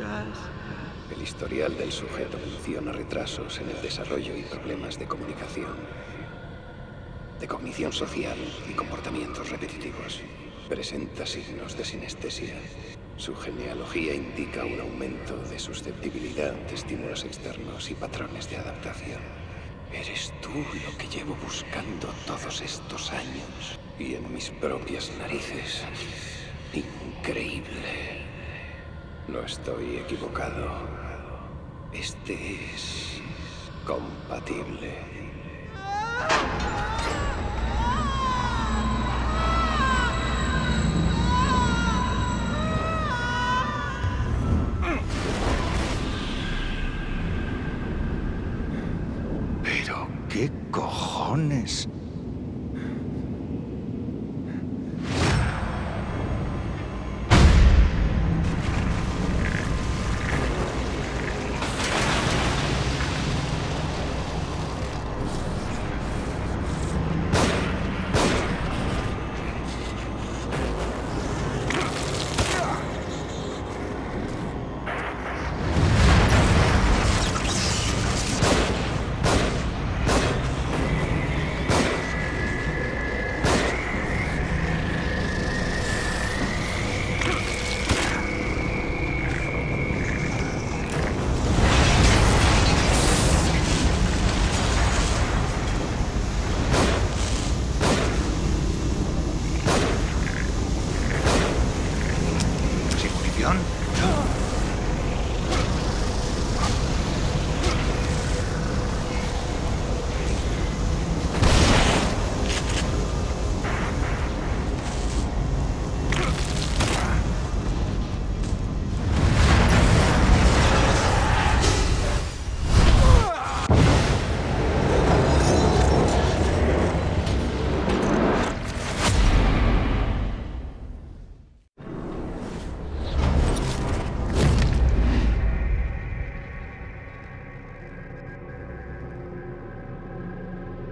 El historial del sujeto menciona retrasos en el desarrollo y problemas de comunicación, de cognición social y comportamientos repetitivos. Presenta signos de sinestesia. Su genealogía indica un aumento de susceptibilidad ante estímulos externos y patrones de adaptación. Eres tú lo que llevo buscando todos estos años. Y en mis propias narices. Increíble. No estoy equivocado. Este es compatible. Pero, ¿qué cojones?